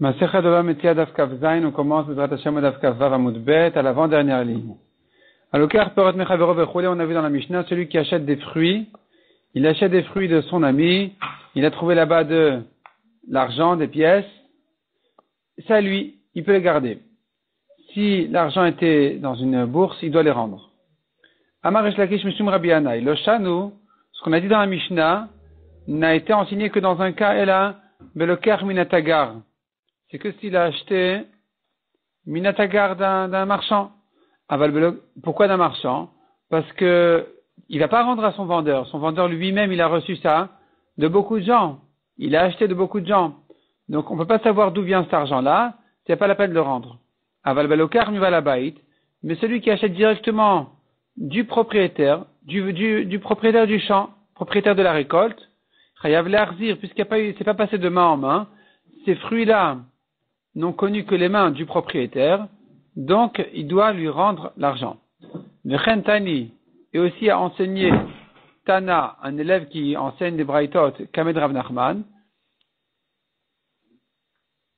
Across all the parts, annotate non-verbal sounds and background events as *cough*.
on commence à l'avant-dernière ligne. On a vu dans la Mishnah, celui qui achète des fruits, il achète des fruits de son ami, il a trouvé là-bas de l'argent, des pièces, ça lui, il peut les garder. Si l'argent était dans une bourse, il doit les rendre. Amar Lakish Mishum Rabbi le Shanu, ce qu'on a dit dans la Mishnah, n'a été enseigné que dans un cas, elle a Belokar Minatagar c'est que s'il a acheté Minatagar d'un marchand? Pourquoi d'un marchand? Parce que il va pas rendre à son vendeur. Son vendeur lui-même, il a reçu ça de beaucoup de gens. Il a acheté de beaucoup de gens. Donc on ne peut pas savoir d'où vient cet argent-là. C'est pas la peine de le rendre. Aval Belokar bait. Mais celui qui achète directement du propriétaire, du, propriétaire du champ, propriétaire de la récolte, Chayav l'arzir, puisqu'il a pas pas passé de main en main, ces fruits-là, n'ont connu que les mains du propriétaire, donc il doit lui rendre l'argent. Tani et aussi à enseigner Tana, un élève qui enseigne des braïtot, Kamed Rav Nachman,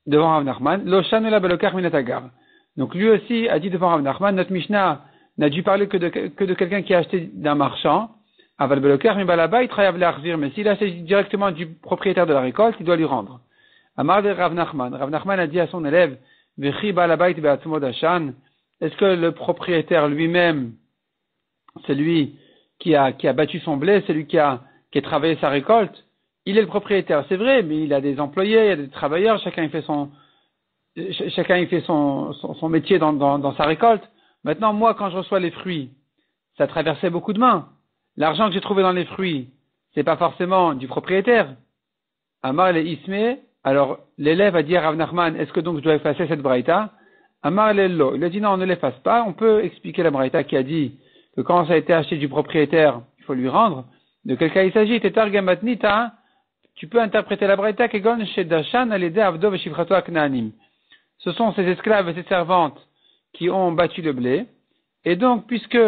devant Rav Nachman, Belokar Minatagar. Donc lui aussi a dit devant Rav Nachman, notre Mishnah n'a dû parler que de, que de quelqu'un qui a acheté d'un marchand, Aval Belokar Mibalaba, il travaille mais s'il a acheté directement du propriétaire de la récolte, il doit lui rendre. Amar de Rav Nachman. Rav Nachman a dit à son élève, est-ce que le propriétaire lui-même, celui qui a, qui a battu son blé, celui qui a, qui a travaillé sa récolte, il est le propriétaire, c'est vrai, mais il a des employés, il y a des travailleurs, chacun il fait son, chacun il fait son, son, métier dans, dans, sa récolte. Maintenant, moi, quand je reçois les fruits, ça traversait beaucoup de mains. L'argent que j'ai trouvé dans les fruits, c'est pas forcément du propriétaire. Amar le Ismé, alors, l'élève a dit à Rav Nachman, est-ce que donc je dois effacer cette braïta? Amar Lello. Il a dit non, on ne l'efface pas. On peut expliquer la braïta qui a dit que quand ça a été acheté du propriétaire, il faut lui rendre. De quel cas il s'agit? Tu peux interpréter la braïta kegon shedashan alede avdo veshivrato aknaanim. Ce sont ces esclaves et ces servantes qui ont battu le blé. Et donc, puisque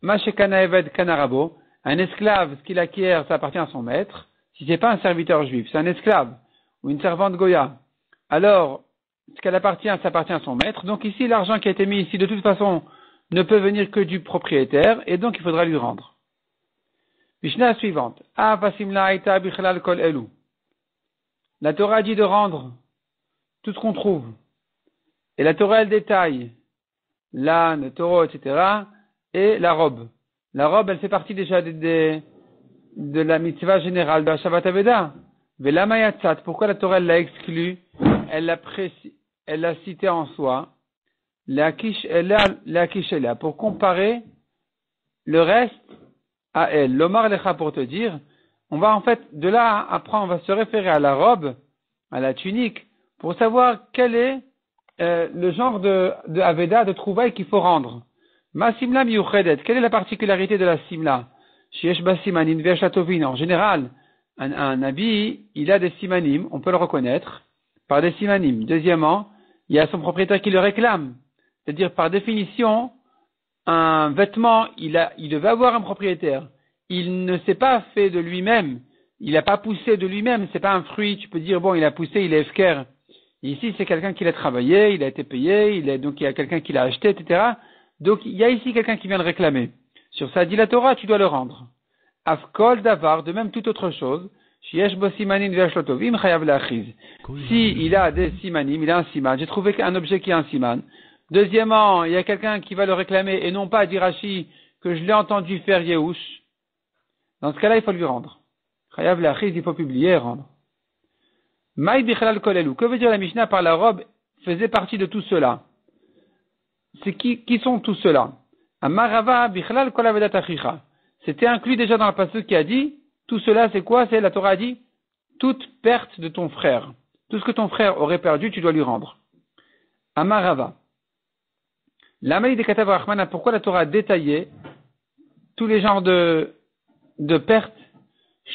Mashekana Eved Kanarabo, un esclave, ce qu'il acquiert, ça appartient à son maître. Si c'est pas un serviteur juif, c'est un esclave ou une servante Goya, alors ce qu'elle appartient, ça appartient à son maître. Donc ici, l'argent qui a été mis ici, de toute façon, ne peut venir que du propriétaire, et donc il faudra lui rendre. Mishnah suivante. La Torah dit de rendre tout ce qu'on trouve. Et la Torah, elle détaille l'âne, le taureau, etc. et la robe. La robe, elle fait partie déjà de, de, la mitzvah générale de la Shabbat pourquoi la Torah l'a exclu? Elle l'a elle l'a cité en soi. La là pour comparer le reste à elle. L'Omar Lecha pour te dire, on va en fait, de là après, on va se référer à la robe, à la tunique, pour savoir quel est euh, le genre de, de Aveda, de trouvailles qu'il faut rendre. Ma simla quelle est la particularité de la simla? En général, un, habit, il a des simanim, on peut le reconnaître par des simanim. Deuxièmement, il y a son propriétaire qui le réclame. C'est-à-dire, par définition, un vêtement, il, a, il devait avoir un propriétaire. Il ne s'est pas fait de lui-même. Il n'a pas poussé de lui-même. C'est pas un fruit. Tu peux dire, bon, il a poussé, il est efker. Ici, c'est quelqu'un qui l'a travaillé, il a été payé, il est, donc il y a quelqu'un qui l'a acheté, etc. Donc, il y a ici quelqu'un qui vient le réclamer. Sur ça, dit la Torah, tu dois le rendre. Afkol davar, de même toute autre chose. Si il a des simanim, il a un siman. J'ai trouvé un objet qui a un siman. Deuxièmement, il y a quelqu'un qui va le réclamer et non pas Dirachi que je l'ai entendu faire Yehush. Dans ce cas-là, il faut lui rendre. Chayav il faut publier et rendre. Que veut dire la Mishnah par la robe faisait partie de tout cela? C'est qui, qui sont tous ceux-là? Amarava bichlal c'était inclus déjà dans le passage qui a dit, tout cela c'est quoi? C'est la Torah a dit, toute perte de ton frère. Tout ce que ton frère aurait perdu, tu dois lui rendre. Amarava. L'Amaï de Katav Rahman, pourquoi la Torah a détaillé tous les genres de, de pertes?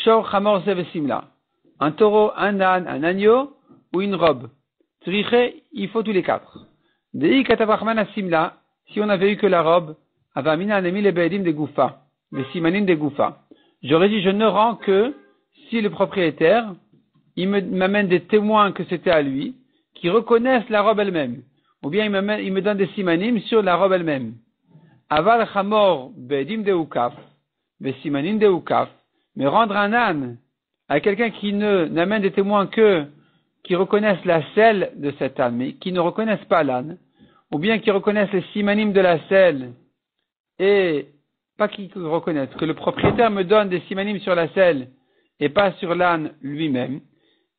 Shor, Hamor, Simla. Un taureau, un âne, un agneau ou une robe. Triche, il faut tous les quatre. Dei Katav Simla, si on avait eu que la robe, Avamina Anemi le de Goufa les simanines des gouffas. J'aurais dit, je ne rends que si le propriétaire, il m'amène des témoins que c'était à lui, qui reconnaissent la robe elle-même. Ou bien il me, donne des simanim sur la robe elle-même. Aval chamor bedim de ukaf, simanim de ukaf, mais rendre un âne à quelqu'un qui ne n'amène des témoins que qui reconnaissent la selle de cet âne, mais qui ne reconnaissent pas l'âne, ou bien qui reconnaissent les simanim de la selle, et pas qui reconnaissent, que le propriétaire me donne des simanim sur la selle et pas sur l'âne lui-même,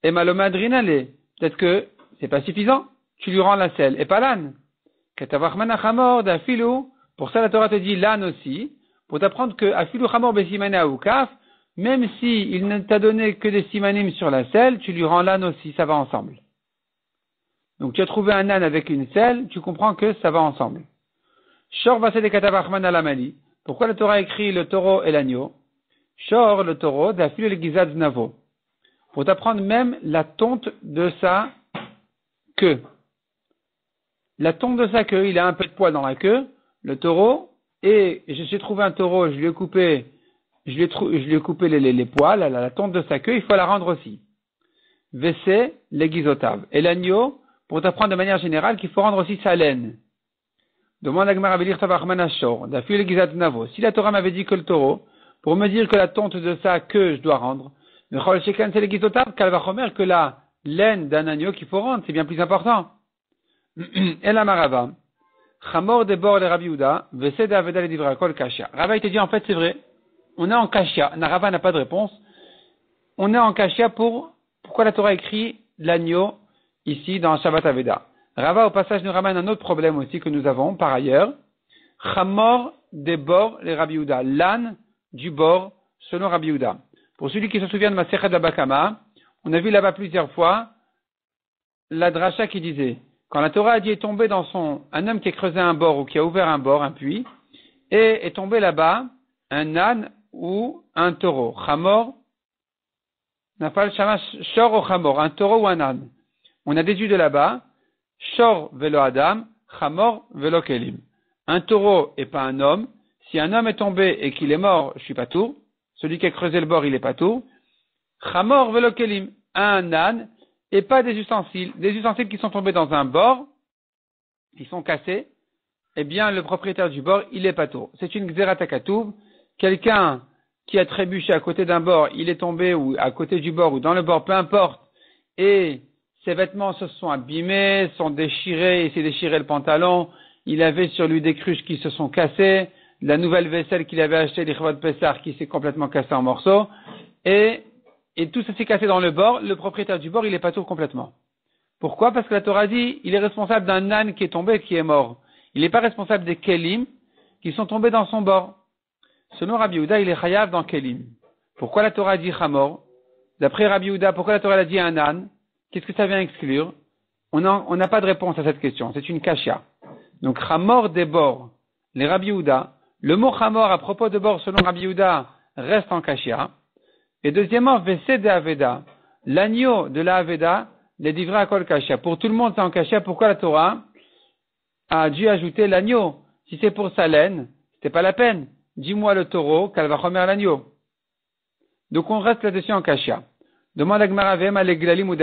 et malomadrinale, peut-être que c'est pas suffisant, tu lui rends la selle et pas l'âne. Pour ça, la Torah te dit l'âne aussi, pour t'apprendre que afilu chamor ou kaf, même si il ne t'a donné que des simanim sur la selle, tu lui rends l'âne aussi, ça va ensemble. Donc tu as trouvé un âne avec une selle, tu comprends que ça va ensemble. Shor de alamali. Pourquoi la Torah écrit le taureau et l'agneau? Shor, le taureau, d'affiler le gizad navo. Pour t'apprendre même la tonte de sa queue. La tonte de sa queue, il a un peu de poil dans la queue, le taureau, et j'ai trouvé un taureau, je lui ai coupé, je lui ai, les, poils, la, tonte de sa queue, il faut la rendre aussi. Vessé, les Et l'agneau, pour t'apprendre de manière générale qu'il faut rendre aussi sa laine. Demande à Gmar Navo. Si la Torah m'avait dit que le taureau, pour me dire que la tonte de sa queue je dois rendre, mais c'est les qu'elle va remettre que la laine d'un agneau qu'il faut rendre, c'est bien plus important. *clears throat* Et la marava. Chamor de bord le Rabbi Uda, Vesed Aveda le Divrakol Kasha. Rava, il te dit, en fait, c'est vrai. On est en Kasha. Narava n'a pas de réponse. On est en Kasha pour, pourquoi la Torah écrit l'agneau ici dans Shabbat Aveda? Rava, au passage, nous ramène un autre problème aussi que nous avons par ailleurs. Chamor des bords, les Rabbi Uda. L'âne du bord, selon Rabbi Uda. Pour celui qui se souvient de Maserhet Abakama, on a vu là-bas plusieurs fois la dracha qui disait, quand la Torah a dit est tombé dans son, un homme qui a creusé un bord ou qui a ouvert un bord, un puits, et est tombé là-bas un âne ou un taureau. Chamor, Nafal Shamash, Shor ou Chamor, un taureau ou un âne. On a déduit de là-bas, Shor velo Adam, Chamor velo Kelim. Un taureau et pas un homme. Si un homme est tombé et qu'il est mort, je suis pas tout. Celui qui a creusé le bord, il est pas tout. Chamor velo Kelim. Un âne et pas des ustensiles. Des ustensiles qui sont tombés dans un bord, qui sont cassés, eh bien, le propriétaire du bord, il est pas tout. C'est une xeratakatouv. Quelqu'un qui a trébuché à côté d'un bord, il est tombé ou à côté du bord ou dans le bord, peu importe, et ses vêtements se sont abîmés, sont déchirés, il s'est déchiré le pantalon, il avait sur lui des cruches qui se sont cassées, la nouvelle vaisselle qu'il avait achetée, l'Ichvot Pessar, qui s'est complètement cassée en morceaux, et, tout ça s'est cassé dans le bord, le propriétaire du bord, il est pas tout complètement. Pourquoi? Parce que la Torah dit, il est responsable d'un âne qui est tombé et qui est mort. Il n'est pas responsable des kelim qui sont tombés dans son bord. Selon Rabbi Houda, il est chayav dans kelim. Pourquoi la Torah dit chamor? D'après Rabbi Houda, pourquoi la Torah a dit un âne? Qu'est-ce que ça vient exclure? On n'a pas de réponse à cette question. C'est une kasha. Donc, Hamor des bords, les Rabbi Le mot Hamor à propos de bord selon Rabbi reste en kasha. Et deuxièmement, Vese de Aveda. L'agneau de la Aveda, les divra à kol. Pour tout le monde, c'est en kasha. Pourquoi la Torah a dû ajouter l'agneau? Si c'est pour sa laine, c'était pas la peine. Dis-moi le taureau qu'elle va remettre l'agneau? Donc on reste là-dessus en kasha. Demande à Glalim ou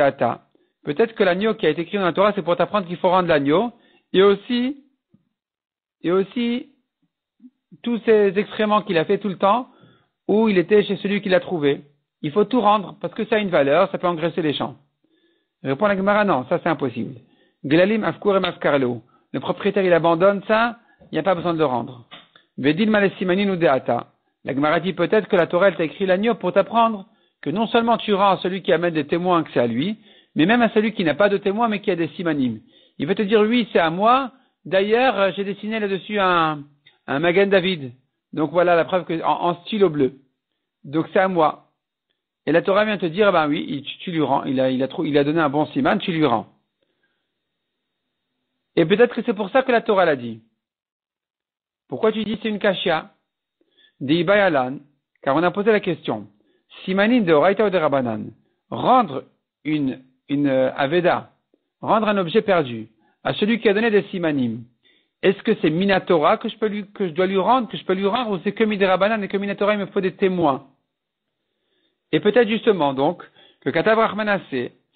Peut-être que l'agneau qui a été écrit dans la Torah, c'est pour t'apprendre qu'il faut rendre l'agneau. Et aussi, et aussi, tous ces excréments qu'il a fait tout le temps, où il était chez celui qui l'a trouvé. Il faut tout rendre, parce que ça a une valeur, ça peut engraisser les champs. Répond la Gemara, non, ça c'est impossible. Glalim afkur et Le propriétaire, il abandonne ça, il n'y a pas besoin de le rendre. Vedil malesimanin ou deata. La Gemara dit peut-être que la Torah, elle t'a écrit l'agneau pour t'apprendre que non seulement tu rends à celui qui amène des témoins que c'est à lui, mais même à celui qui n'a pas de témoins mais qui a des simanim. Il veut te dire, oui, c'est à moi. D'ailleurs, euh, j'ai dessiné là-dessus un, un Magen David. Donc voilà la preuve que, en, stylo bleu. Donc c'est à moi. Et la Torah vient te dire, ben oui, tu, lui rends. Il a, il, a, il a donné un bon siman, tu lui rends. Et peut-être que c'est pour ça que la Torah l'a dit. Pourquoi tu dis c'est une kashia? Deibayalan, car on a posé la question. Simanin de Oraita ou de Rabanan, rendre une, une euh, Aveda, rendre un objet perdu à celui qui a donné des Simanim, est-ce que c'est Minatora que je, dois lui rendre, que je peux lui rendre, ou c'est que Midirabanan et que Minatora il me faut des témoins? Et peut-être justement donc que Katav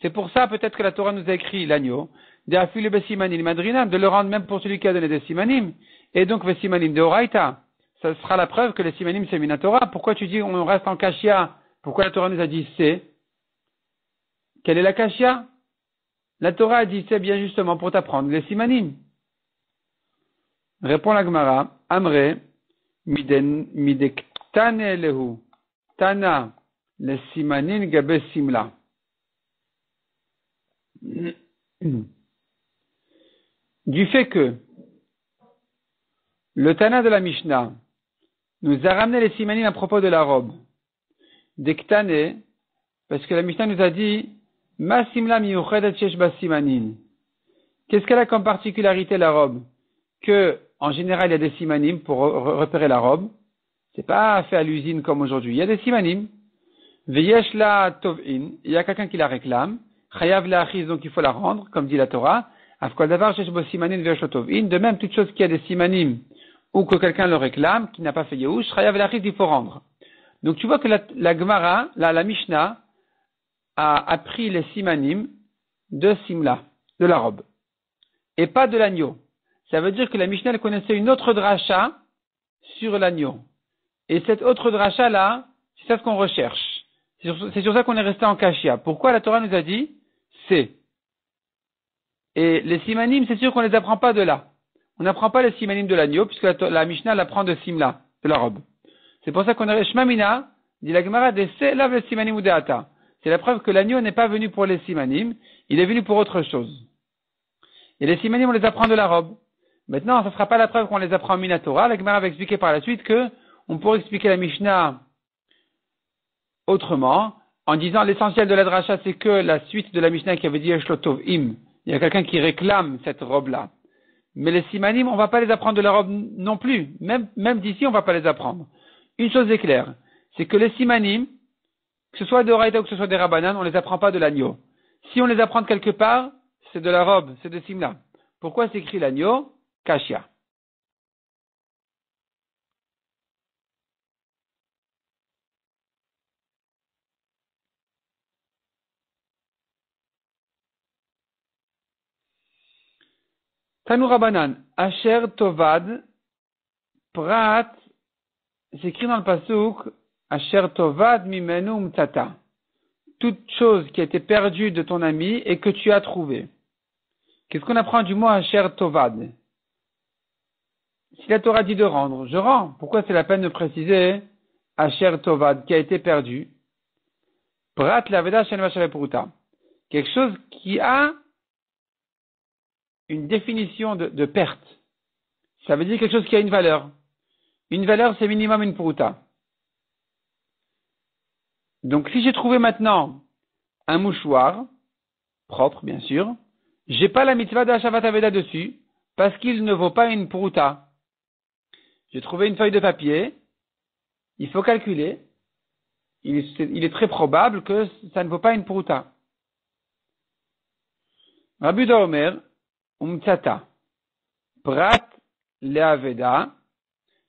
C'est pour ça peut-être que la Torah nous a écrit l'agneau, de le rendre même pour celui qui a donné des simanim. Et donc, simanim de Oraita. Ça sera la preuve que les simanim c'est Minatora. Pourquoi tu dis on reste en kashia? Pourquoi la Torah nous a dit c'est? Quelle est la kashia? La Torah a dit c'est bien justement pour t'apprendre les simanim. Répond la Gemara, Amre, midektane lehu, tana, les simanin gabe simla. Du fait que le Tana de la Mishnah nous a ramené les simanim à propos de la robe, Dektane, parce que la Mishnah nous a dit. Qu'est-ce qu'elle a comme particularité la robe? Que en général, il y a des simanim pour repérer la robe. C'est pas fait à l'usine comme aujourd'hui. Il y a des simanim. Veyesh la tov'in. Il y a quelqu'un qui la réclame. Chayav la donc il faut la rendre, comme dit la Torah. De même, toute chose qui a des simanim ou que quelqu'un le réclame, qui n'a pas fait Yehush, Chayav la il faut rendre. Donc tu vois que la, la Gemara, la, la Mishnah, a appris les simanim de Simla, de la robe. Et pas de l'agneau. Ça veut dire que la Mishnah connaissait une autre dracha sur l'agneau. Et cette autre dracha-là, c'est ça ce qu'on recherche. C'est sur, ça qu'on est resté en kashia. Pourquoi la Torah nous a dit c'est Et les simanim, c'est sûr qu'on ne les apprend pas de là. On n'apprend pas les simanim de l'agneau, puisque la, Mishnah l'apprend de simla, de la robe. C'est pour ça qu'on a Shmamina, dit la Gemara, de lave le simanim ou C'est la preuve que l'agneau n'est pas venu pour les simanim, il est venu pour autre chose. Et les simanim, on les apprend de la robe. Maintenant, ce ne sera pas la preuve qu'on les apprend en Minatora. La Gemara va expliquer par la suite que on pourrait expliquer la Mishnah autrement, en disant l'essentiel de la dracha, c'est que la suite de la Mishnah qui avait dit Eshlotov im. Il y a quelqu'un qui réclame cette robe-là. Mais les simanim, on ne va pas les apprendre de la robe non plus. Même, même d'ici, on ne va pas les apprendre. Une chose est claire, c'est que les simanim, que ce soit de Raïta ou que ce soit des Rabanan, on ne les apprend pas de l'agneau. Si on les apprend de quelque part, c'est de la robe, c'est de Simla. Pourquoi s'écrit l'agneau Kashia. Tanourabanan, Asher Tovad, Prat, c'est écrit dans le pasouk, Asher Tovad Mimenu Tata. Toute chose qui a été perdue de ton ami et que tu as trouvé. Qu'est-ce qu'on apprend du mot Asher Tovad? Si la dit de rendre, je rends. Pourquoi c'est la peine de préciser Asher Tovad qui a été perdu? Prat Laveda Quelque chose qui a une définition de, perte. Ça veut dire quelque chose qui a une valeur. Une valeur, c'est minimum une pruta. Donc, si j'ai trouvé maintenant un mouchoir, propre, bien sûr, j'ai pas la mitzvah d'Ashavat Aveda dessus, parce qu'il ne vaut pas une pruta. J'ai trouvé une feuille de papier, il faut calculer, il est, très probable que ça ne vaut pas une pruta. Rabbi Omer, umtsata, prat leaveda,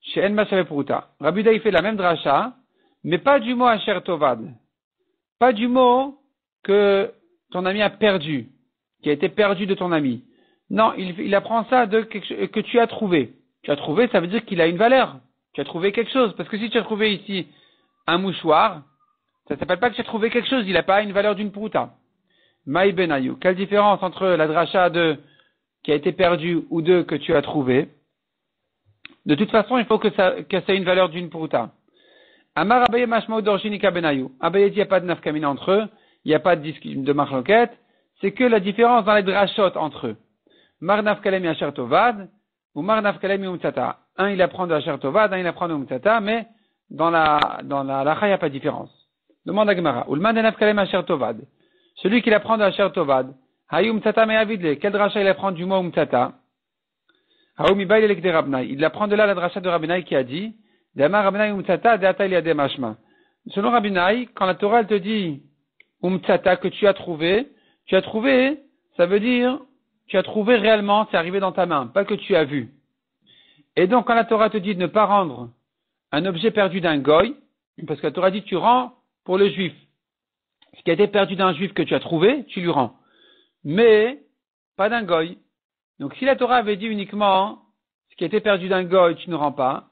she'en mashave pruta. Rabbi il fait la même dracha, mais pas du mot asher tovad. Pas du mot que ton ami a perdu, qui a été perdu de ton ami. Non, il, apprend ça de que tu as trouvé. Tu as trouvé, ça veut dire qu'il a une valeur. Tu as trouvé quelque chose. Parce que si tu as trouvé ici un mouchoir, ça ne s'appelle pas que tu as trouvé quelque chose. Il n'a pas une valeur d'une prouta. Maï Benayou. Quelle différence entre la dracha de qui a été perdue ou de que tu as trouvé? De toute façon, il faut que ça, que ça ait une valeur d'une prouta. Amar Abaye Mashmaou Dorjinika Benayou. Abaye dit il n'y a pas de nafkamina entre eux. Il n'y a pas de, de marloquette. C'est que la différence dans les drachot entre eux. Mar nafkalem yasher tovad. Un, il apprend de la Chertova, un, il apprend de Umtata, mais dans la, dans la lacha, il n'y a pas de différence. Demande à Gemara. Ulman de Nafkalem Chertovad. Celui qui apprend de la Chertovad. Hayum Tata me avidle. Quel dracha il apprend du mot Umtata? Haoum Ibaï l'elek de Rabnaï. Il apprend de là la dracha de Rabnaï qui a dit, Selon Rabnaï, quand la Torah te dit Umtata que tu as trouvé, tu as trouvé, ça veut dire tu as trouvé réellement, c'est arrivé dans ta main, pas que tu as vu. Et donc, quand la Torah te dit de ne pas rendre un objet perdu d'un goy, parce que la Torah dit tu rends pour le juif. Ce qui a été perdu d'un juif que tu as trouvé, tu lui rends. Mais, pas d'un goy. Donc si la Torah avait dit uniquement ce qui a été perdu d'un goy, tu ne rends pas,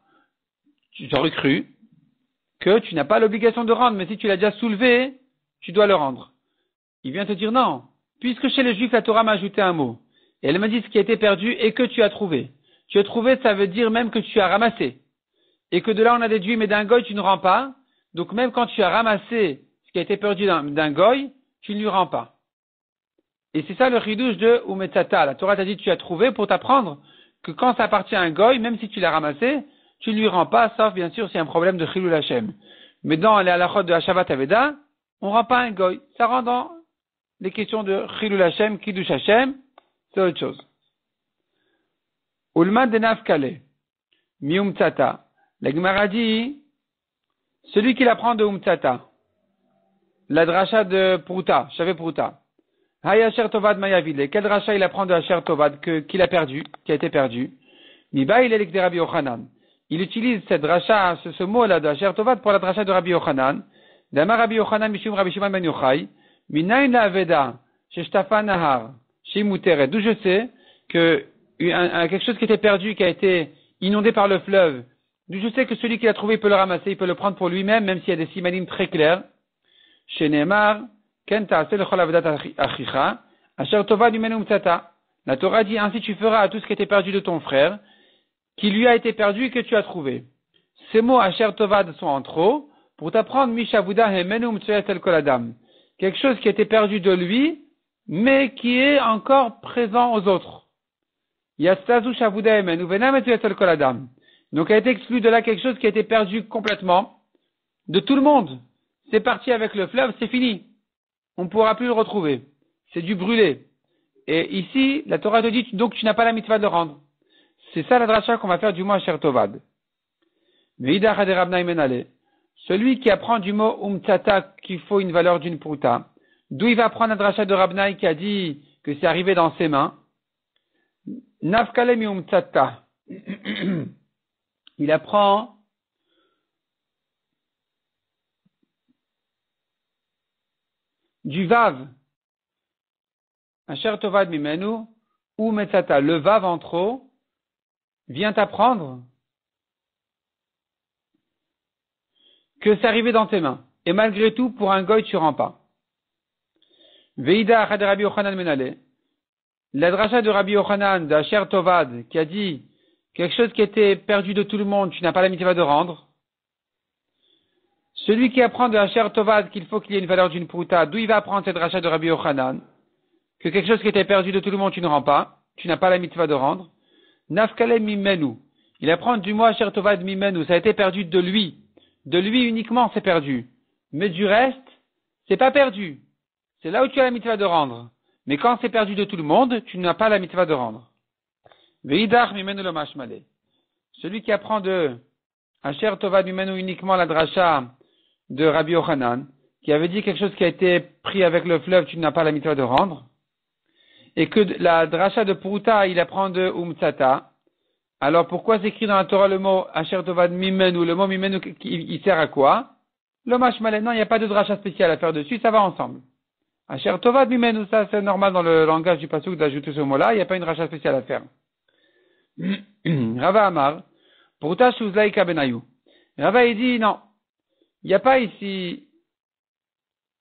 j'aurais cru que tu n'as pas l'obligation de rendre, mais si tu l'as déjà soulevé, tu dois le rendre. Il vient te dire non, puisque chez les juifs la Torah m'a ajouté un mot. Et elle m'a dit ce qui a été perdu et que tu as trouvé. Tu as trouvé, ça veut dire même que tu as ramassé. Et que de là on a déduit, mais d'un goy tu ne rends pas. Donc même quand tu as ramassé ce qui a été perdu d'un goy, tu ne lui rends pas. Et c'est ça le ridouche de Umetata. La Torah t'a dit tu as trouvé pour t'apprendre que quand ça appartient à un goy, même si tu l'as ramassé, tu lui rends pas, sauf bien sûr s'il y un problème de Chilul Hashem. Mais dans les halachot de Hashavat Aveda, on rend pas un goy. Ça rend dans les questions de Chilul Hashem, Kiddush Hashem, c'est autre chose. Ulman de Nafkale, mi Umtata. La Gemara dit, celui qui l'apprend de Umtata, la dracha de Pruta, Shavé Pruta. Hayasher Tovad Mayavile. Quel rachat il apprend de Asher Tovad qu'il a perdu, qui a été perdu? Miba il est Rabbi Yochanan. Il utilise cette dracha, ce, ce mot-là de Asher pour la dracha de Rabbi Yochanan. Dama Rabbi Yochanan Mishum Rabbi Shimon Ben Yochai. Minayin la Aveda. Sheshtafa Nahar. D'où je sais que un, quelque chose qui était perdu, qui a été inondé par le fleuve, d'où je sais que celui qui l'a trouvé peut le ramasser, il peut le prendre pour lui-même, même s'il y a des simanim très clairs. Chez Neymar, la Torah dit ainsi tu feras à tout ce qui était perdu de ton frère, qui lui a été perdu et que tu as trouvé. Ces mots Asher Tovad sont en trop pour t'apprendre Mishavuda Hemenum Koladam. Quelque chose qui a été perdu de lui, mais qui est encore présent aux autres. Yastazu Shavuda Hemenu Venam Koladam. Donc a été exclu de là quelque chose qui a été perdu complètement de tout le monde. C'est parti avec le fleuve, c'est fini on ne pourra plus le retrouver. C'est du brûlé. Et ici, la Torah te dit, donc tu n'as pas la mitzvah de le rendre. C'est ça la dracha qu'on va faire du mot Asher Tovad. Celui qui apprend du mot umtata qu'il faut une valeur d'une pruta, d'où il va prendre la dracha de Rabnaï qui a dit que c'est arrivé dans ses mains. Nafkalem umtata. *clears throat* Il apprend du vav, Asher Tovad Mimenu, ou Metzata, le vav en trop, vient apprendre que c'est arrivé dans tes mains. Et malgré tout, pour un goy, tu rends pas. Veida Rabbi Yochanan Menale. La dracha de Rabbi Yochanan, d'Asher Tovad, qui a dit quelque chose qui était perdu de tout le monde, tu n'as pas la mitzvah de rendre. Celui qui apprend de Hacher Tovad qu'il faut qu'il y ait une valeur d'une pruta, d'où il va apprendre cette rachat de Rabbi Yochanan Que quelque chose qui était perdu de tout le monde, tu ne rends pas, tu n'as pas la mitzvah de rendre. Nafkale Mimenu. Il apprend du mot Hacher Tovad Mimenu, ça a été perdu de lui. De lui uniquement, c'est perdu. Mais du reste, c'est pas perdu. C'est là où tu as la mitzvah de rendre. Mais quand c'est perdu de tout le monde, tu n'as pas la mitzvah de rendre. Veidach Mimenu le. Celui qui apprend de Hacher Tovad Mimenu uniquement la dracha de Rabbi Yochanan, qui avait dit quelque chose qui a été pris avec le fleuve, tu n'as pas la mitzvah de rendre, et que la dracha de Puruta, il apprend de Umtsata, alors pourquoi s'écrit dans la Torah le mot Asher Tovad Mimenu, le mot Mimenu, il sert à quoi? Le Mashmalet, non, il n'y a pas de dracha spécial à faire dessus, ça va ensemble. Asher Tovad Mimenu, ça c'est normal dans le langage du Pasuk d'ajouter ce mot-là, il n'y a pas une dracha spéciale à faire. *clears throat* Rava Amar, Puruta Shuzlaika Benayu. Rava il dit non, il n'y a pas ici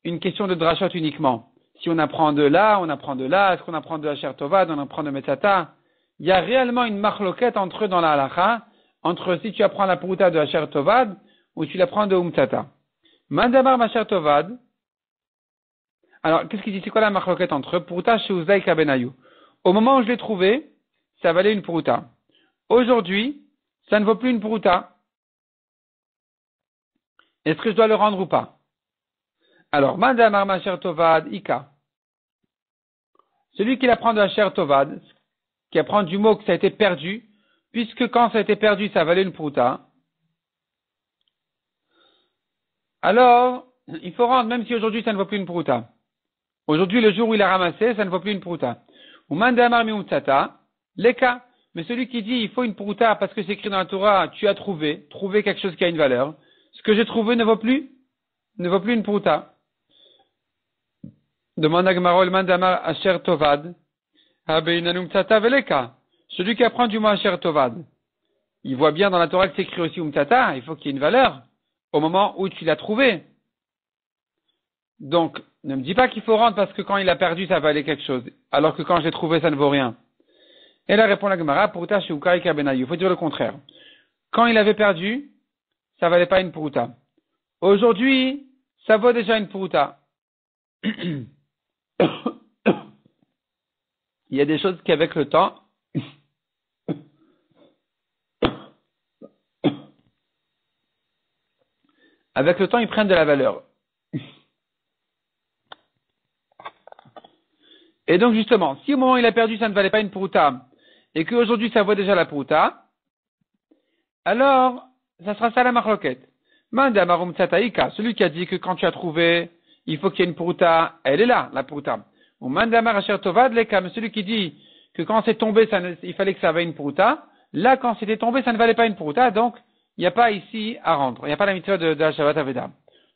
une question de drachot uniquement. Si on apprend de là, on apprend de là, est-ce qu'on apprend de Asher Tovad, on apprend de Metata? Il y a réellement une marloquette entre eux dans la halacha, entre si tu apprends la puruta de Asher Tovad ou tu l'apprends de Umtata. Mandamar Asher Tovad. Alors, qu'est-ce qu'il dit? C'est quoi la marloquette entre eux? Puruta Sheuzai Kabenayu. Au moment où je l'ai trouvé, ça valait une puruta. Aujourd'hui, ça ne vaut plus une puruta. Est-ce que je dois le rendre ou pas? Alors, Mandamar Masher Tovad, Ika. Celui qui apprend de la Tovad, qui apprend du mot que ça a été perdu, puisque quand ça a été perdu, ça valait une prouta, alors, il faut rendre, même si aujourd'hui ça ne vaut plus une prouta. Aujourd'hui, le jour où il a ramassé, ça ne vaut plus une prouta. Ou mandamar miutsata, leka. Mais celui qui dit il faut une prouta parce que c'est écrit dans la Torah, tu as trouvé, trouvé quelque chose qui a une valeur ce que j'ai trouvé ne vaut plus, ne vaut plus une prouta. Demande Agmaro Damar Asher Tovad. Celui qui apprend du mot Asher Tovad. Il voit bien dans la Torah que c'est écrit aussi Umtata, il faut qu'il y ait une valeur au moment où tu l'as trouvé. Donc, ne me dis pas qu'il faut rendre parce que quand il a perdu, ça valait quelque chose, alors que quand j'ai trouvé, ça ne vaut rien. Et là répond la Gemara, Puruta Il faut dire le contraire. Quand il avait perdu, ça valait pas une Puruta. Aujourd'hui, ça vaut déjà une Puruta. *clears throat* *coughs* il y a des choses qui, avec le temps, *coughs* avec le temps, ils prennent de la valeur. Et donc, justement, si au moment où il a perdu, ça ne valait pas une prouta, et qu'aujourd'hui, ça vaut déjà la prouta, alors, ça sera ça la marloquette. Mandamarum tsataika, celui qui a dit que quand tu as trouvé, il faut qu'il y ait une prouta, elle est là, la prouta. Ou mandamar asher tovad mais celui qui dit que quand c'est tombé, il fallait que ça avait une prouta, là, quand c'était tombé, ça ne valait pas une prouta, donc, il n'y a pas ici à rendre. Il n'y a pas la mitzvah de, de la Shabbat Aveda.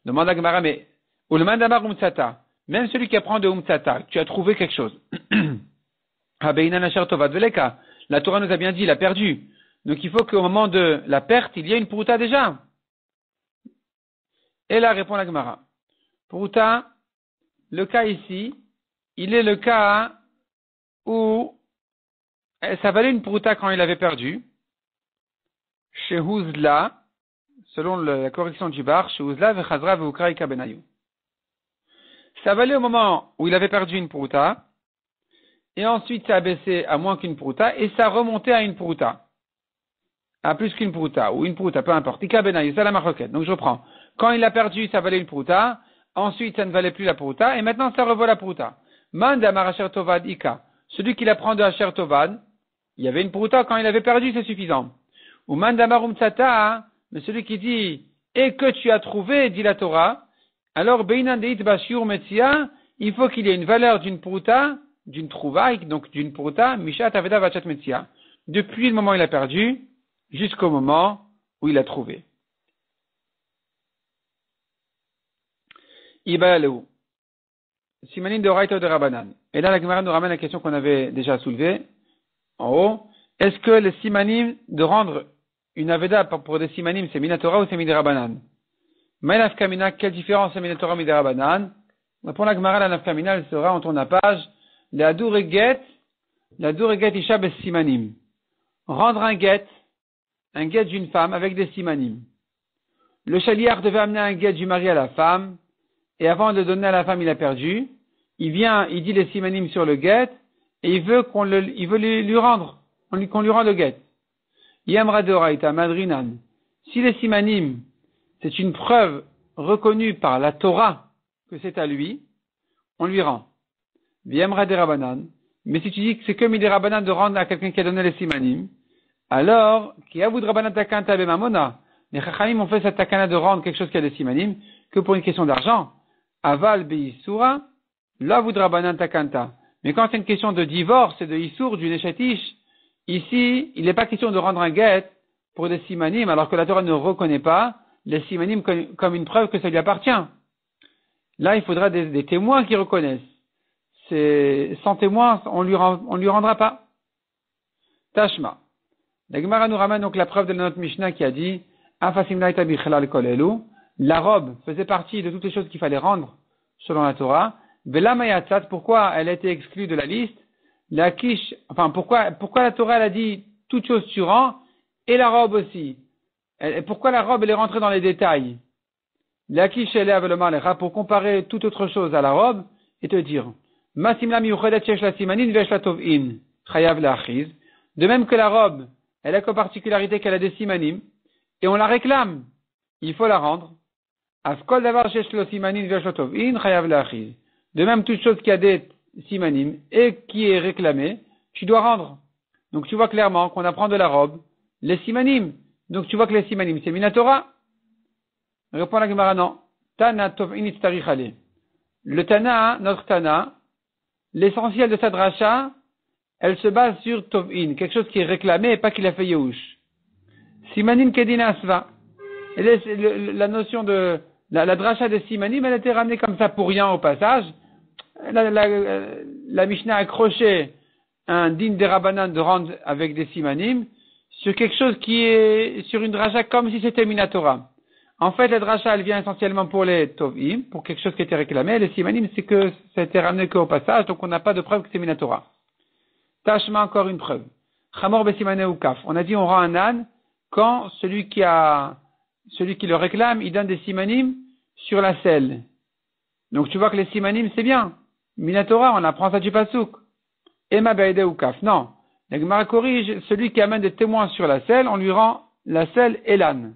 Demande à Gemara, mais, ou le mandamar umtsata, même celui qui apprend de Umtsata, tu as trouvé quelque chose. *clears throat* la Torah nous a bien dit, il a perdu. Donc il faut qu'au moment de la perte, il y ait une Puruta déjà. Et là répond la Gemara. Puruta, le cas ici, il est le cas où ça valait une Puruta quand il avait perdu. Chez Huzla, selon la correction du bar, chez Huzla, Vechazra, Veukra, Benayou. Ça valait au moment où il avait perdu une prouta, et ensuite ça a baissé à moins qu'une prouta, et ça remontait à une prouta. À plus qu'une prouta, ou une prouta, peu importe. Ika benaï, c'est la marroquette. Donc je reprends. Quand il a perdu, ça valait une prouta, ensuite ça ne valait plus la prouta, et maintenant ça revoit la prouta. Manda marasher tovad ika. Celui qui l'apprend de Asher tovad, il y avait une prouta, quand il avait perdu, c'est suffisant. Ou manda marum mais celui qui dit, et que tu as trouvé, dit la Torah, alors, il faut qu'il y ait une valeur d'une prouta, d'une trouvaille, donc d'une prouta, Mishat Aveda Vachat Metzia, depuis le moment où il a perdu, jusqu'au moment où il a trouvé. De de. Et là, la Gemara nous ramène la question qu'on avait déjà soulevée, en haut. Est-ce que les simanim de rendre une Aveda pour des simanim, c'est Minatora ou c'est Rabanan mais Kamina, quelle différence est Minatora Midarabanan Pour la Gemara, la Nafkamina, elle sera, on tourne la page, la Doureget, la Doureget Isha Simanim. Rendre un guet, un guet d'une femme avec des simanim. Le chaliard devait amener un guet du mari à la femme, et avant de le donner à la femme, il a perdu. Il vient, il dit les simanim sur le guet, et il veut qu'on le, il veut lui, rendre, qu'on lui rende le guet. Yamra de Madrinan. Si les simanim, c'est une preuve reconnue par la Torah que c'est à lui, on lui rend. Des Rabanan. Mais si tu dis que c'est comme des Rabanan de rendre à quelqu'un qui a donné les simanim, alors, qui a voulu Rabanan takanta les Chachamim ont fait cette takana de rendre quelque chose qui a des simanim que pour une question d'argent. Aval beisura, la Rabanan takanta. Mais quand c'est une question de divorce et de issour, du neshatish, ici, il n'est pas question de rendre un guet pour des simanim, alors que la Torah ne reconnaît pas les simanim comme une preuve que ça lui appartient. Là, il faudra des, témoins qui reconnaissent. sans témoins, on lui, on lui rendra pas. Tashma. La Gemara nous ramène donc la preuve de notre Mishnah qui a dit la robe faisait partie de toutes les choses qu'il fallait rendre selon la Torah. pourquoi elle a été exclue de la liste? La quiche, enfin pourquoi, pourquoi la Torah elle a dit toutes choses tu rends et la robe aussi? Pourquoi la robe elle est rentrée dans les détails? Pour comparer toute autre chose à la robe et te dire de même que la robe, elle a comme particularité qu'elle a des simanim, et on la réclame, il faut la rendre. De même, toute chose qui a des simanim et qui est réclamée, tu dois rendre. Donc tu vois clairement qu'on apprend de la robe les simanim. Donc tu vois que les simanim, c'est Minatora. Répond la Gemara, non. Tana Le Tana, notre Tana, l'essentiel de sa dracha, elle se base sur tov'in, quelque chose qui est réclamé et pas qu'il a fait yehush. Simanim kedin asva. La notion de, la, la dracha de simanim, elle a été ramenée comme ça pour rien au passage. la, Mishnah a accroché un digne des Rabbanan de rendre avec des simanim sur quelque chose qui est sur une dracha comme si c'était Minatora. En fait, la dracha, elle vient essentiellement pour les tovim, pour quelque chose qui était réclamé. Les simanim, c'est que ça a été ramené qu'au passage, donc on n'a pas de preuve que c'est Minatora. Tachma, encore une preuve. Chamor ou kaf. On a dit on rend un âne quand celui qui a, celui qui le réclame, il donne des simanim sur la selle. Donc tu vois que les simanim, c'est bien. Minatora, on apprend ça du pasouk. Emma beide ou kaf. Non. La corrige, celui qui amène des témoins sur la selle, on lui rend la selle et l'âne.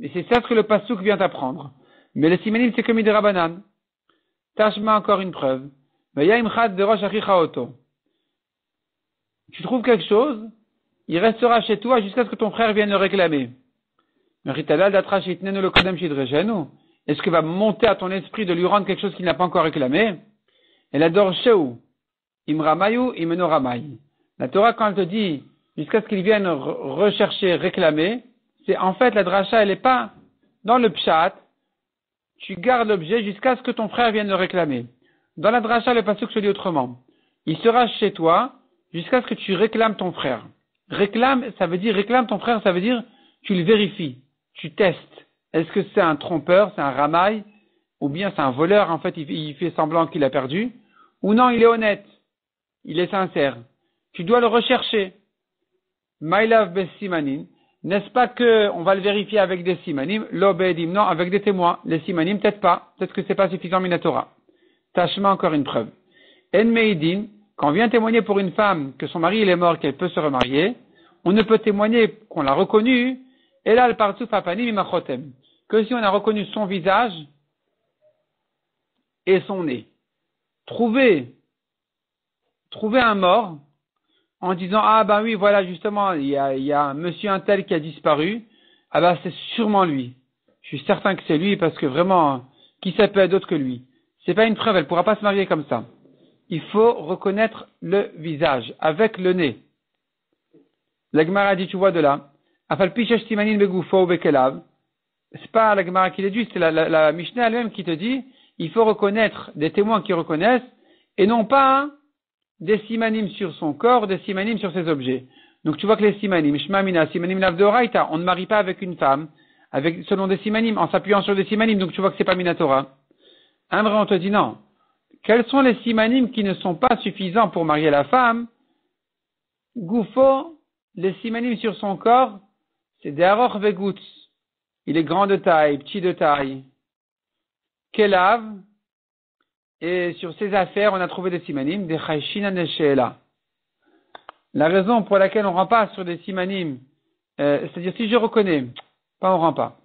Et c'est ça ce que le pasouk vient apprendre. Mais les simanim, c'est comme des rabanan. Tachma encore une preuve. de Tu trouves quelque chose, il restera chez toi jusqu'à ce que ton frère vienne le réclamer. Est-ce qu'il va monter à ton esprit de lui rendre quelque chose qu'il n'a pas encore réclamé? Elle adore Sheu. Imramayu, Imenoramay. La Torah, quand elle te dit jusqu'à ce qu'il vienne rechercher, réclamer, c'est en fait la dracha, elle n'est pas dans le pshat. Tu gardes l'objet jusqu'à ce que ton frère vienne le réclamer. Dans la dracha, le passage se dit autrement. Il sera chez toi jusqu'à ce que tu réclames ton frère. Réclame, ça veut dire réclame ton frère, ça veut dire tu le vérifies, tu testes. Est-ce que c'est un trompeur, c'est un ramaille, ou bien c'est un voleur, en fait, il fait semblant qu'il a perdu, ou non, il est honnête, il est sincère. Tu dois le rechercher. My love simanim. N'est-ce pas que on va le vérifier avec des simanim? L'obedim, non, avec des témoins. Les simanim, peut-être pas. Peut-être que c'est pas suffisant minatora. Tâchement encore une preuve. En meidin, quand on vient témoigner pour une femme que son mari est mort, qu'elle peut se remarier, on ne peut témoigner qu'on l'a reconnu, et là, le partout papanim que si on a reconnu son visage et son nez. Trouver, trouver un mort en disant, ah ben oui, voilà, justement, il y a, y a un monsieur un tel qui a disparu, ah ben c'est sûrement lui. Je suis certain que c'est lui parce que vraiment, qui ça peut être d'autre que lui? C'est pas une preuve, elle pourra pas se marier comme ça. Il faut reconnaître le visage avec le nez. La Gemara dit, tu vois de là, c'est pas la Gemara qui dit, c'est la, Mishnah elle-même qui te dit, il faut reconnaître des témoins qui reconnaissent, et non pas des simanim sur son corps, des simanim sur ses objets. Donc tu vois que les simanim, shmamina, simanim on ne marie pas avec une femme, selon des simanim, en s'appuyant sur des simanim, donc tu vois que c'est pas minatora. Un vrai, on te dit non. Quels sont les simanim qui ne sont pas suffisants pour marier la femme? Goufo, les simanim sur son corps, c'est des aror veguts. Il est grand de taille, petit de taille. Kelav, et sur ces affaires, on a trouvé des simanim, des chayshinan La raison pour laquelle on ne rend pas sur des simanim, euh, c'est-à-dire si je reconnais, pas on rend pas,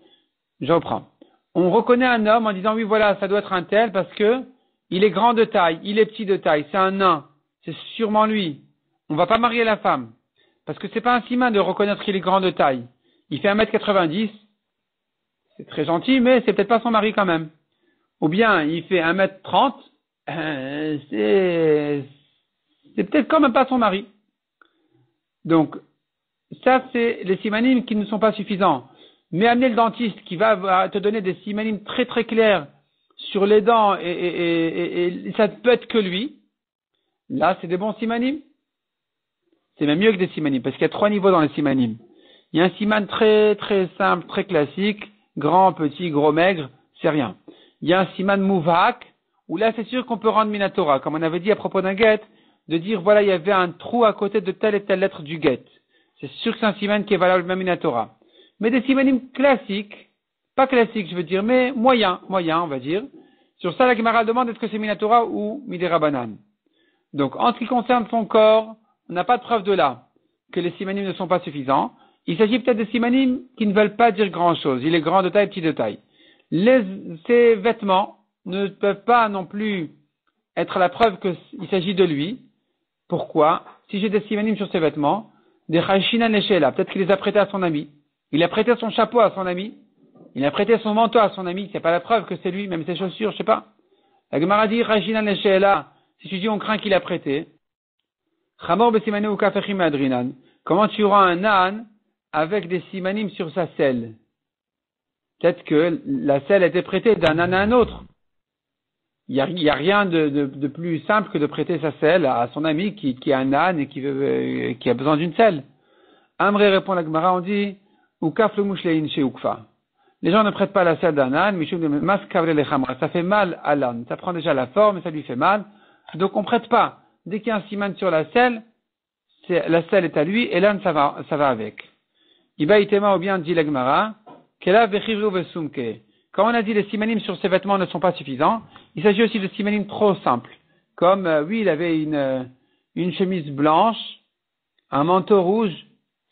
je reprends. On reconnaît un homme en disant oui voilà, ça doit être un tel parce que il est grand de taille, il est petit de taille, c'est un nain, c'est sûrement lui. On ne va pas marier la femme. Parce que c'est pas un siman de reconnaître qu'il est grand de taille. Il fait 1m90, c'est très gentil, mais c'est peut-être pas son mari quand même. Ou bien il fait 1m30, euh, c'est, c'est peut-être quand même pas son mari. Donc, ça c'est les simanim qui ne sont pas suffisants. Mais amener le dentiste qui va te donner des simanim très très clairs sur les dents et, ça peut être que lui, là c'est des bons simanim. C'est même mieux que des simanim, parce qu'il y a trois niveaux dans les simanim. Il y a un siman très très simple, très classique, grand, petit, gros, maigre, c'est rien. Il y a un siman mouvak, où là c'est sûr qu'on peut rendre minatora, comme on avait dit à propos d'un guet, de dire voilà, il y avait un trou à côté de telle et telle lettre du guet. C'est sûr que c'est un siman qui est valable même minatora. Mais des simanim classiques, pas classiques je veux dire, mais moyens, moyens on va dire. Sur ça la Gemara demande est-ce que c'est minatora ou midera banane. Donc en ce qui concerne son corps, on n'a pas de preuve de là que les simanim ne sont pas suffisants. Il s'agit peut-être de simanim qui ne veulent pas dire grand-chose. Il est grand de taille, petit de taille. Les, ces vêtements ne peuvent pas non plus être la preuve qu'il s'agit de lui. Pourquoi? Si j'ai des simanim sur ses vêtements, des chashina neshela, peut-être qu'il les a prêtés à son ami. Il a prêté son chapeau à son ami. Il a prêté son manteau à son ami. C'est pas la preuve que c'est lui, même ses chaussures, je sais pas. La Gemara dit chashina neshela. Si tu dis on craint qu'il a prêté, Comment tu auras un âne avec des simanim sur sa selle Peut-être que la selle était prêtée d'un âne à un autre. Il n'y a, rien de, plus simple que de prêter sa selle à son ami qui, a un âne et qui, veut, euh, qui a besoin d'une selle. Amré répond à la Gemara, on dit, ou le chez Ukfa. Les gens ne prêtent pas la selle d'un âne, ça fait mal à l'âne. Ça prend déjà la forme et ça lui fait mal. Donc on ne prête pas. Dès qu'il y a un siman sur la selle, la selle est à lui et l'âne ça va avec. Iba itema ou bien dit la Gemara, quand on a dit les simanim sur ses vêtements ne sont pas suffisants, il s'agit aussi de simanim trop simples. Comme, euh, oui, il avait une, euh, une chemise blanche, un manteau rouge,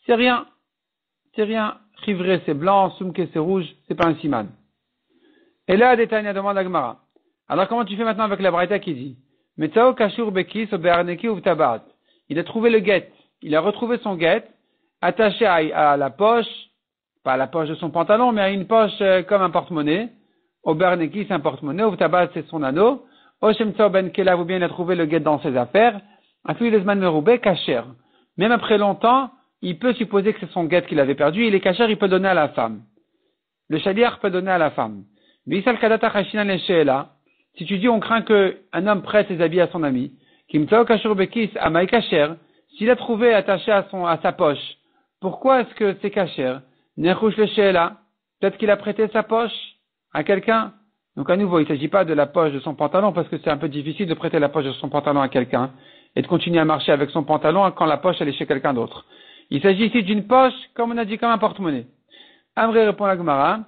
c'est rien. C'est rien. Rivré, c'est blanc, Sumke, c'est rouge, c'est pas un siman. Et là, Détania demande à Gemara. Alors comment tu fais maintenant avec la braïta qui dit Metao kashur bekis ou tabat. Il a trouvé le guet. Il a retrouvé son guet attaché à, la poche, pas à la poche de son pantalon, mais à une poche euh, comme un porte-monnaie. Au berneki, un porte-monnaie. Au tabat, c'est son anneau. Au shemtao ben kelav, ou bien il a trouvé le guet dans ses affaires. Afiu lesman meroube, kacher. Même après longtemps, il peut supposer que c'est son guet qu'il avait perdu, il est caché, il peut donner à la femme. Le chaliar peut donner à la femme. Si tu dis on craint qu'un homme prête ses habits à son ami, s'il a trouvé attaché à, son, à sa poche, pourquoi est-ce que c'est caché Peut-être qu'il a prêté sa poche à quelqu'un. Donc à nouveau, il ne s'agit pas de la poche de son pantalon parce que c'est un peu difficile de prêter la poche de son pantalon à quelqu'un et de continuer à marcher avec son pantalon quand la poche elle est chez quelqu'un d'autre. Il s'agit ici d'une poche, comme on a dit, comme un porte-monnaie. Amré répond à Gemara,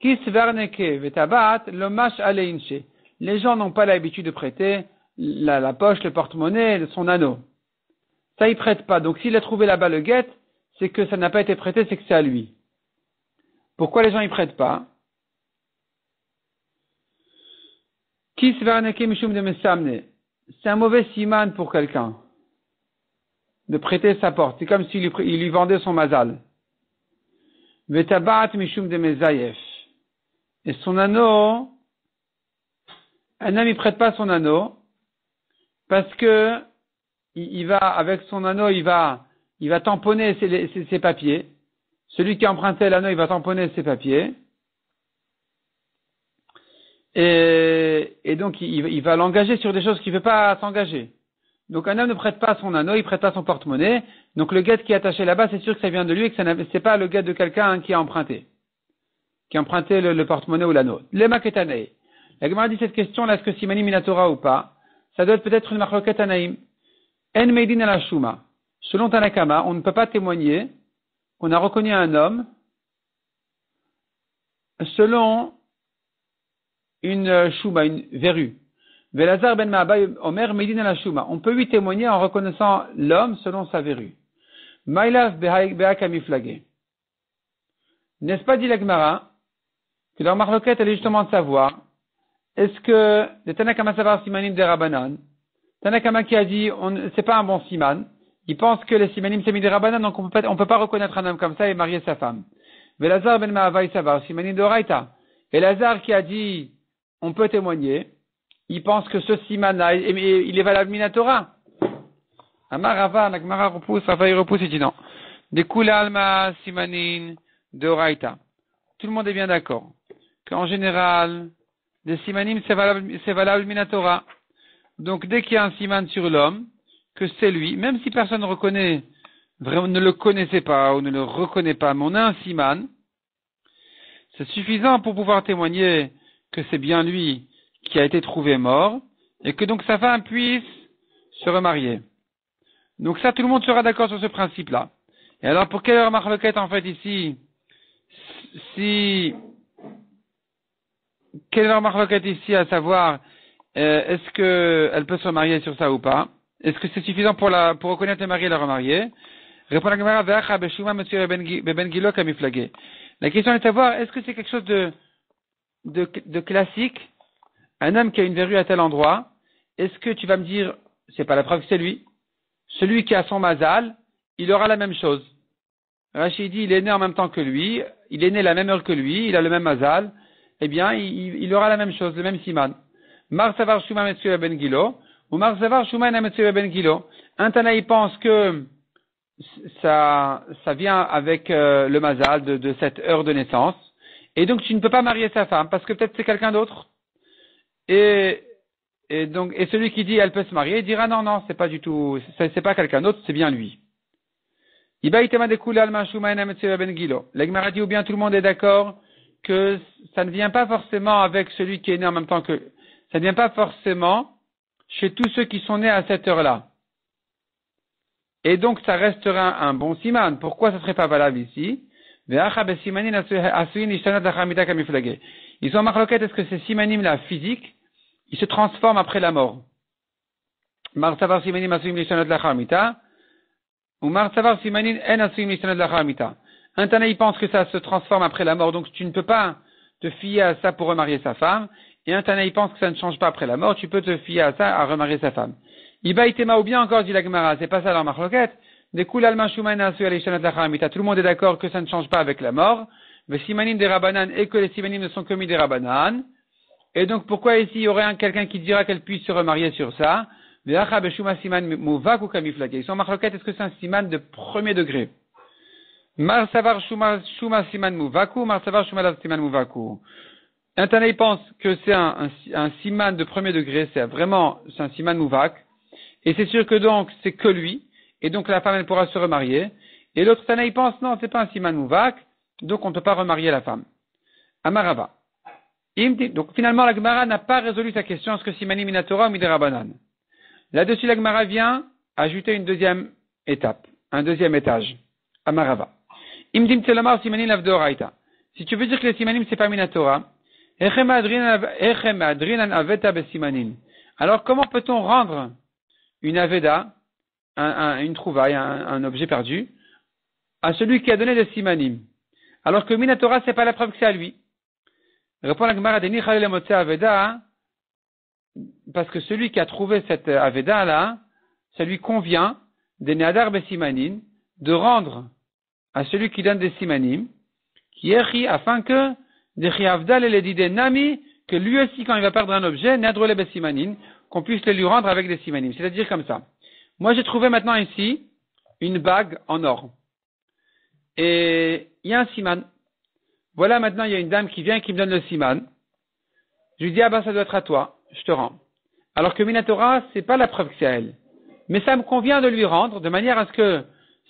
Kis vetabat lomash aleinche. Les gens n'ont pas l'habitude de prêter la, poche, le porte-monnaie, son anneau. Ça, il prête pas. Donc, s'il a trouvé là-bas le guet, c'est que ça n'a pas été prêté, c'est que c'est à lui. Pourquoi les gens y prêtent pas? C'est un mauvais siman pour quelqu'un de prêter sa porte. C'est comme s'il lui, il lui vendait son mazal. Et son anneau, un homme, il prête pas son anneau, parce que il, va, avec son anneau, il va, il va tamponner ses, papiers. Celui qui a emprunté l'anneau, il va tamponner ses papiers. Et, donc, il, va l'engager sur des choses qu'il ne veut pas s'engager. Donc un homme ne prête pas son anneau, il prête pas son porte-monnaie. Donc le guet qui est attaché là-bas, c'est sûr que ça vient de lui et que ce n'est pas le guet de quelqu'un qui a emprunté. Qui a emprunté le, porte-monnaie ou l'anneau. Les maquetanaï. La Gemara dit cette question, là, est-ce que Simani Minatora ou pas? Ça doit être peut-être une marloquette anaïm. En Meidin la Shuma. Selon Tanakama, on ne peut pas témoigner qu'on a reconnu un homme selon une Shuma, une verrue. Velazar ben Omer Medina la Shuma. On peut lui témoigner en reconnaissant l'homme selon sa verrue. Behakamiflagé. N'est-ce pas dit l'Agmara que leur marloquette est justement de savoir est-ce que le Tanakama savoir simanim de Rabanan, Tanakama qui a dit c'est pas un bon siman, il pense que les simanim c'est des Rabanan donc on peut pas, on peut pas reconnaître un homme comme ça et marier sa femme. Velazar ben savoir simanim de Raita. Et Lazare qui a dit on peut témoigner, il pense que ce siman il est valable minatora. Nagmara repousse, Rava il repousse et dit non. De alma simanin de Oraita. Tout le monde est bien d'accord qu'en général, des simanim c'est valable, c'est valable minatora. Donc dès qu'il y a un siman sur l'homme, que c'est lui, même si personne ne reconnaît, vraiment ne le connaissait pas ou ne le reconnaît pas, mais on a un siman, c'est suffisant pour pouvoir témoigner que c'est bien lui qui a été trouvé mort, et que donc sa femme puisse se remarier. Donc ça, tout le monde sera d'accord sur ce principe-là. Et alors, pour quelle heure marloquette, en fait, ici, si, quelle heure marloquette ici, à savoir, euh, est-ce qu'elle peut se remarier sur ça ou pas? Est-ce que c'est suffisant pour reconnaître le mari et la remarier? Répond la Gemara, La question est de savoir, est-ce que c'est quelque chose de, classique? Un homme qui a une verrue à tel endroit, est-ce que tu vas me dire, c'est pas la preuve que c'est lui Celui qui a son mazal, il aura la même chose. Rachid dit, il est né en même temps que lui, il est né la même heure que lui, il a le même mazal, eh bien, il, aura la même chose, le même siman. Mar savar ben gilo, ou mar savar shuma ben gilo. Un Tana, il pense que ça, ça vient avec euh, le mazal de, de cette heure de naissance, et donc tu ne peux pas marier sa femme, parce que peut-être c'est quelqu'un d'autre. Et et donc, et celui qui dit elle peut se marier, il dira non, non, c'est pas du tout, c'est pas quelqu'un d'autre, c'est bien lui. Ben L'Egmara dit ou bien tout le monde est d'accord que ça ne vient pas forcément avec celui qui est né en même temps que, ça ne vient pas forcément chez tous ceux qui sont nés à cette heure-là. Et donc ça restera un bon siman. Pourquoi ça ne serait pas valable ici? Ils sont marloquettes, est-ce que ces simanim là physiques, ils se transforment après la mort? Un Tana, il pense que ça se transforme après la mort, donc tu ne peux pas te fier à ça pour remarier sa femme. Et un Tana, il pense que ça ne change pas après la mort, tu peux te fier à ça à remarier sa femme. Iba ou bien encore, dit la Gemara, c'est pas ça leur marloquette. Des tout le monde est d'accord que ça ne change pas avec la mort. Mais simanin des rabanan et que les simanim ne sont commis des rabanan. Et donc pourquoi ici il y aurait quelqu'un qui dira qu'elle puisse se remarier sur ça? Ils sont marloquettes, est-ce que c'est un siman de premier degré? Mar savar shuma siman muvaku, mar savar shuma siman muvaku. Un Tana, il pense que c'est un, un, siman de premier degré, c'est vraiment, c'est un siman mouvak. Et c'est sûr que donc, c'est que lui. Et donc, la femme, elle pourra se remarier. Et l'autre Tana, il pense, non, c'est pas un siman mouvak. Donc, on ne peut pas remarier la femme. Amarava. Donc, finalement, la Gemara n'a pas résolu sa question, est-ce que simani minatora ou miderabanan? Là-dessus, l'Agmara vient ajouter une deuxième étape, un deuxième étage. Amarava. Imdim simanin Si tu veux dire que les simanim c'est pas minatora, alors comment peut-on rendre une aveda, une trouvaille, un, objet perdu, à celui qui a donné des simanim? Alors que minatora c'est pas la preuve que c'est à lui. Répond la Gemara aveda parce que celui qui a trouvé cette Aveda là, ça lui convient des Neadar Besimanin de rendre à celui qui donne des Simanim, qui est afin que et Nami, que lui aussi quand il va perdre un objet, Neadrole Besimanin, qu'on puisse le lui rendre avec des Simanim. C'est-à-dire comme ça. Moi j'ai trouvé maintenant ici une bague en or. Et il y a un Siman. Voilà maintenant il y a une dame qui vient et qui me donne le Siman. Je lui dis, ah ben ça doit être à toi je te rends. Alors que Minatora, c'est pas la preuve que c'est à elle. Mais ça me convient de lui rendre, de manière à ce que,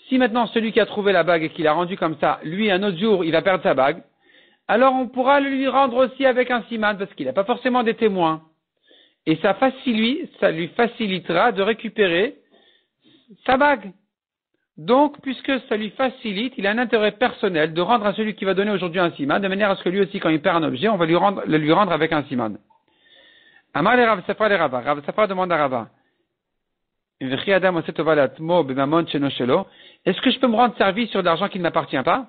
si maintenant celui qui a trouvé la bague et qui l'a rendu comme ça, lui, un autre jour, il va perdre sa bague, alors on pourra le lui rendre aussi avec un siman, parce qu'il n'a pas forcément des témoins. Et ça, lui facilitera de récupérer sa bague. Donc, puisque ça lui facilite, il a un intérêt personnel de rendre à celui qui va donner aujourd'hui un siman, de manière à ce que lui aussi, quand il perd un objet, on va lui rendre, le lui rendre avec un siman. Amar Rav Safra le. Rav Safra demande à Rava. Est-ce que je peux me rendre service sur de l'argent qui ne m'appartient pas?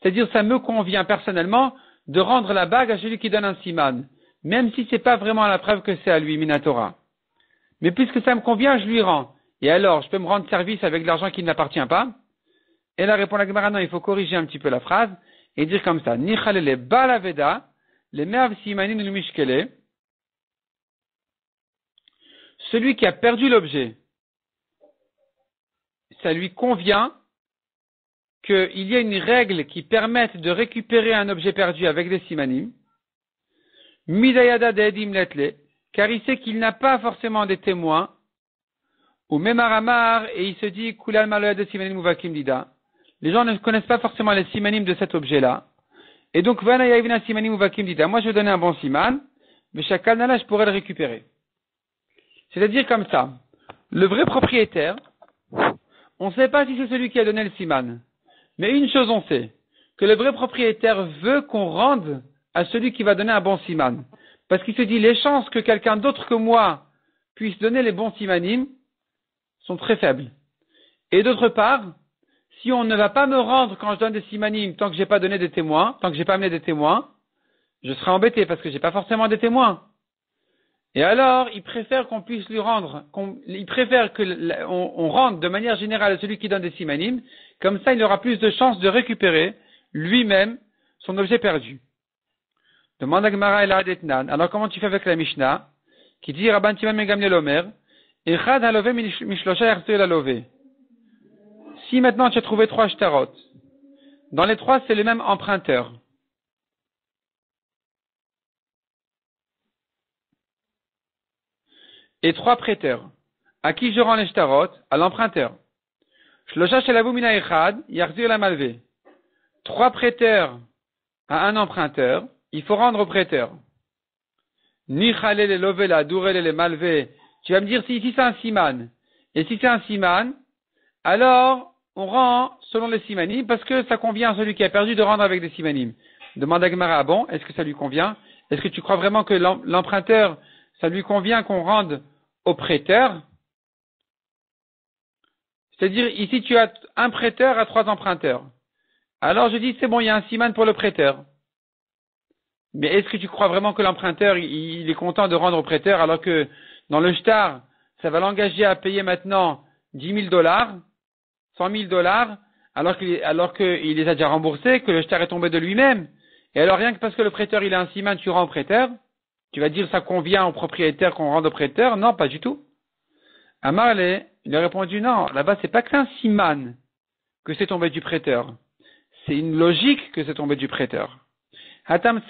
C'est-à-dire, ça me convient personnellement de rendre la bague à celui qui donne un siman, même si ce n'est pas vraiment la preuve que c'est à lui, Minatora. Mais puisque ça me convient, je lui rends. Et alors, je peux me rendre service avec l'argent qui ne m'appartient pas Et là, répond la Gemara, non, il faut corriger un petit peu la phrase et dire comme ça. Nichalele balaveda, les merv simanin mishkele, celui qui a perdu l'objet, ça lui convient qu'il y ait une règle qui permette de récupérer un objet perdu avec des simanim, midayada de'edim letle, car il sait qu'il n'a pas forcément des témoins, ou même aramar, et il se dit, kulal de simanim uvakim dida. Les gens ne connaissent pas forcément les simanim de cet objet-là. Et donc, vana simanim uvakim dida. Moi, je vais donner un bon siman, mais chaque là, je pourrais le récupérer. C'est-à-dire comme ça. Le vrai propriétaire, on ne sait pas si c'est celui qui a donné le siman. Mais une chose on sait, que le vrai propriétaire veut qu'on rende à celui qui va donner un bon siman. Parce qu'il se dit, les chances que quelqu'un d'autre que moi puisse donner les bons simanim sont très faibles. Et d'autre part, si on ne va pas me rendre quand je donne des simanim tant que j'ai pas donné des témoins, tant que j'ai pas amené des témoins, je serai embêté parce que j'ai pas forcément des témoins. Et alors, il préfère qu'on puisse lui rendre, il préfère que on, rende de manière générale à celui qui donne des simanim, comme ça il aura plus de chances de récupérer lui-même son objet perdu. Demande à Gemara el Alors comment tu fais avec la Mishnah qui dit Rabban Timan Megamne Lomer Echad halove mishlosha love. Si maintenant tu as trouvé trois shtarot, dans les trois c'est le même emprunteur. et trois prêteurs. À qui je rends les shtarot? À l'emprunteur. Trois prêteurs à un emprunteur, il faut rendre au prêteur. Ni les lové la les malvé. Tu vas me dire si ici c'est un siman. Et si c'est un siman, alors on rend selon les simanim parce que ça convient à celui qui a perdu de rendre avec des simanim. Demande à Gemara, ah bon, est-ce que ça lui convient? Est-ce que tu crois vraiment que l'emprunteur, ça lui convient qu'on rende au prêteur? C'est-à-dire, ici tu as un prêteur à trois emprunteurs. Alors je dis, c'est bon, il y a un siman pour le prêteur. Mais est-ce que tu crois vraiment que l'emprunteur, il, est content de rendre au prêteur alors que dans le shtar, ça va l'engager à payer maintenant 10 000 dollars, 100 000 dollars, alors qu'il alors les a déjà remboursés, que le shtar est tombé de lui-même. Et alors rien que parce que le prêteur il a un siman, tu rends au prêteur, tu vas dire ça convient au propriétaire qu'on rende au prêteur? Non, pas du tout. Il a répondu non, là-bas c'est pas que un siman que c'est tombé du prêteur. C'est une logique que c'est tombé du prêteur. Hatam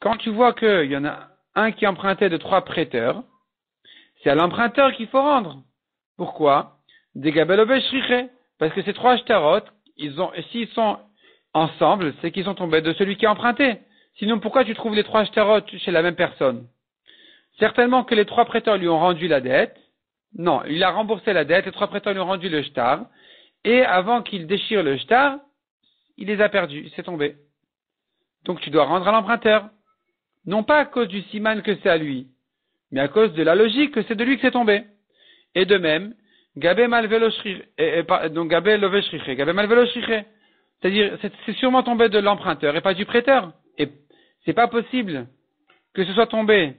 Quand tu vois qu'il y en a un qui empruntait de trois prêteurs, c'est à l'emprunteur qu'il faut rendre. Pourquoi? Parce que ces trois shtarot, ils ont, s'ils sont ensemble, c'est qu'ils sont tombés de celui qui a emprunté. Sinon, pourquoi tu trouves les trois shtarot chez la même personne? Certainement que les trois prêteurs lui ont rendu la dette. Non, il a remboursé la dette, les trois prêteurs lui ont rendu le shtar. Et avant qu'il déchire le shtar, il les a perdus, il s'est tombé. Donc tu dois rendre à l'emprunteur. Non pas à cause du siman que c'est à lui, mais à cause de la logique que c'est de lui que c'est tombé. Et de même, Gabé malvelo donc Gabé Gabé C'est-à-dire, c'est sûrement tombé de l'emprunteur et pas du prêteur. Et c'est pas possible que ce soit tombé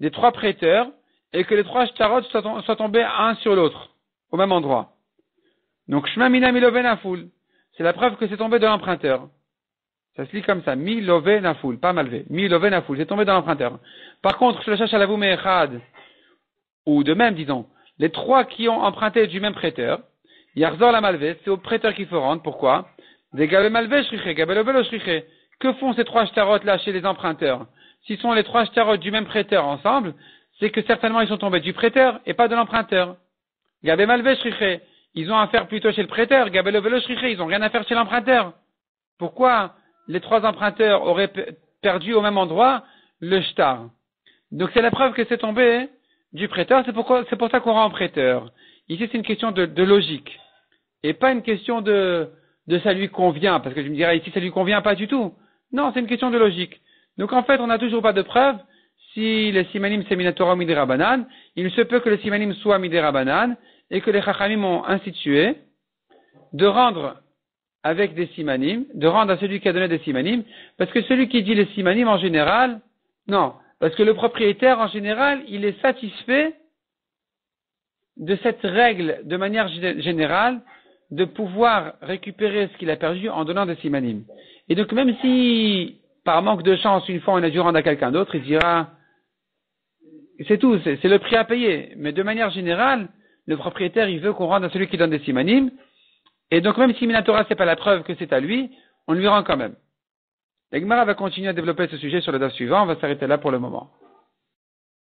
des trois prêteurs et que les trois shtarot soient, tombés un sur l'autre, au même endroit. Donc, Shma Mina Nafoul, c'est la preuve que c'est tombé de l'emprunteur. Ça se lit comme ça, Mi Love Nafoul, pas malvé. Mi Love Nafoul, c'est tombé de l'emprunteur. Par contre, à la ou de même, disons, les trois qui ont emprunté du même prêteur, Yarzor la malvé, c'est au prêteur qu'il faut rendre. Pourquoi? Des malvé Que font ces trois shtarot là chez les emprunteurs? S'ils sont les trois shtarot du même prêteur ensemble, c'est que certainement ils sont tombés du prêteur et pas de l'emprunteur. Gabé malvé ils ont affaire plutôt chez le prêteur. Gabé ils n'ont rien à faire chez l'emprunteur. Pourquoi les trois emprunteurs auraient perdu au même endroit le shtar Donc c'est la preuve que c'est tombé du prêteur, c'est pour ça qu'on rend prêteur. Ici c'est une question de, de, logique et pas une question de, de ça lui convient, parce que je me dirais ici ça lui convient pas du tout. Non, c'est une question de logique. Donc en fait, on n'a toujours pas de preuve si les simanim c'est minatora midera il se peut que les simanim soient midera et que les chachamim ont institué de rendre avec des simanim, de rendre à celui qui a donné des simanim, parce que celui qui dit les simanim en général, non, parce que le propriétaire en général, il est satisfait de cette règle de manière générale de pouvoir récupérer ce qu'il a perdu en donnant des simanim. Et donc même si par manque de chance, une fois on a dû rendre à quelqu'un d'autre, il dira, c'est tout, c'est le prix à payer. Mais de manière générale, le propriétaire, il veut qu'on rende à celui qui donne des simanim. Et donc même si Minatora, c'est pas la preuve que c'est à lui, on lui rend quand même. L'Egmara va continuer à développer ce sujet sur le DAF suivant, on va s'arrêter là pour le moment.